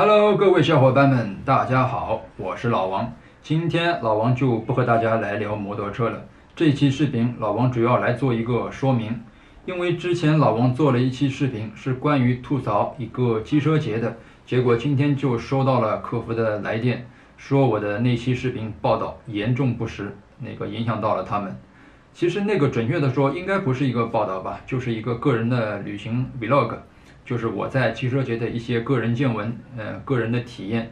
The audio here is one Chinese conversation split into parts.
Hello，各位小伙伴们，大家好，我是老王。今天老王就不和大家来聊摩托车了。这期视频老王主要来做一个说明，因为之前老王做了一期视频是关于吐槽一个机车节的，结果今天就收到了客服的来电，说我的那期视频报道严重不实，那个影响到了他们。其实那个准确的说，应该不是一个报道吧，就是一个个人的旅行 vlog，就是我在汽车节的一些个人见闻，呃，个人的体验。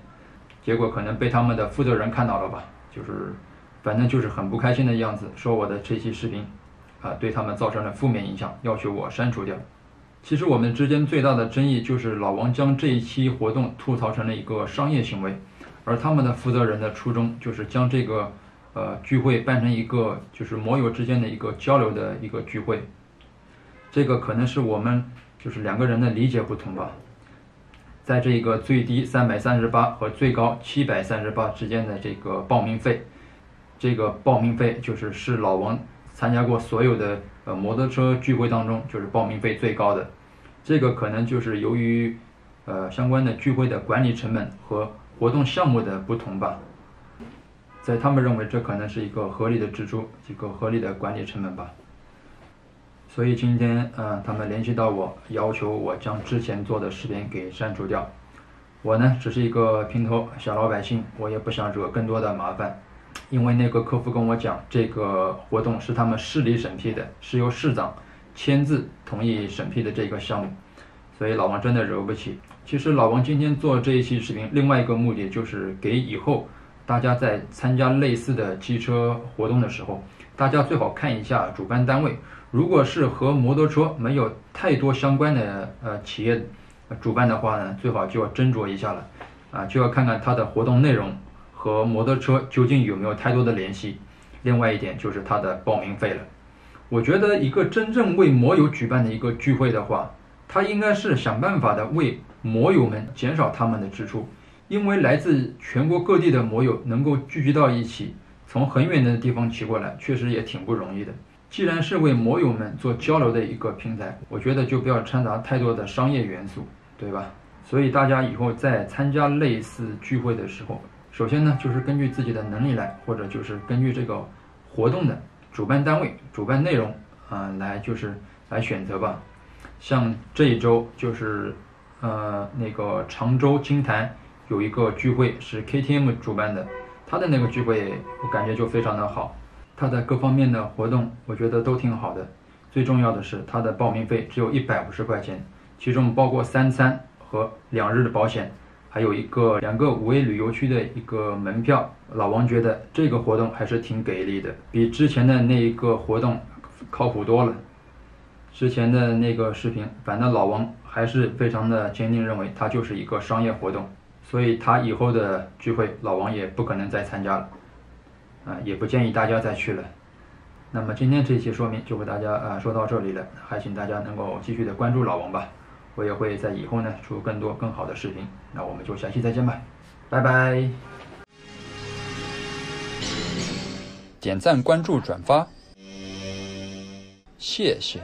结果可能被他们的负责人看到了吧，就是反正就是很不开心的样子，说我的这期视频啊对他们造成了负面影响，要求我删除掉。其实我们之间最大的争议就是老王将这一期活动吐槽成了一个商业行为，而他们的负责人的初衷就是将这个。呃，聚会办成一个就是摩友之间的一个交流的一个聚会，这个可能是我们就是两个人的理解不同吧。在这个最低三百三十八和最高七百三十八之间的这个报名费，这个报名费就是是老王参加过所有的呃摩托车聚会当中就是报名费最高的。这个可能就是由于呃相关的聚会的管理成本和活动项目的不同吧。在他们认为这可能是一个合理的支出，一个合理的管理成本吧。所以今天，嗯，他们联系到我，要求我将之前做的视频给删除掉。我呢，只是一个平头小老百姓，我也不想惹更多的麻烦。因为那个客服跟我讲，这个活动是他们市里审批的，是由市长签字同意审批的这个项目，所以老王真的惹不起。其实老王今天做这一期视频，另外一个目的就是给以后。大家在参加类似的机车活动的时候，大家最好看一下主办单位。如果是和摩托车没有太多相关的呃企业主办的话呢，最好就要斟酌一下了，啊，就要看看它的活动内容和摩托车究竟有没有太多的联系。另外一点就是它的报名费了。我觉得一个真正为摩友举办的一个聚会的话，它应该是想办法的为摩友们减少他们的支出。因为来自全国各地的摩友能够聚集到一起，从很远的地方骑过来，确实也挺不容易的。既然是为摩友们做交流的一个平台，我觉得就不要掺杂太多的商业元素，对吧？所以大家以后在参加类似聚会的时候，首先呢就是根据自己的能力来，或者就是根据这个活动的主办单位、主办内容啊来就是来选择吧。像这一周就是呃那个常州金坛。有一个聚会是 KTM 主办的，他的那个聚会我感觉就非常的好，他的各方面的活动我觉得都挺好的，最重要的是他的报名费只有一百五十块钱，其中包括三餐和两日的保险，还有一个两个五 A 旅游区的一个门票。老王觉得这个活动还是挺给力的，比之前的那一个活动靠谱多了。之前的那个视频，反正老王还是非常的坚定认为它就是一个商业活动。所以他以后的聚会，老王也不可能再参加了，啊，也不建议大家再去了。那么今天这期说明就和大家啊说到这里了，还请大家能够继续的关注老王吧，我也会在以后呢出更多更好的视频。那我们就下期再见吧，拜拜。点赞、关注、转发，谢谢。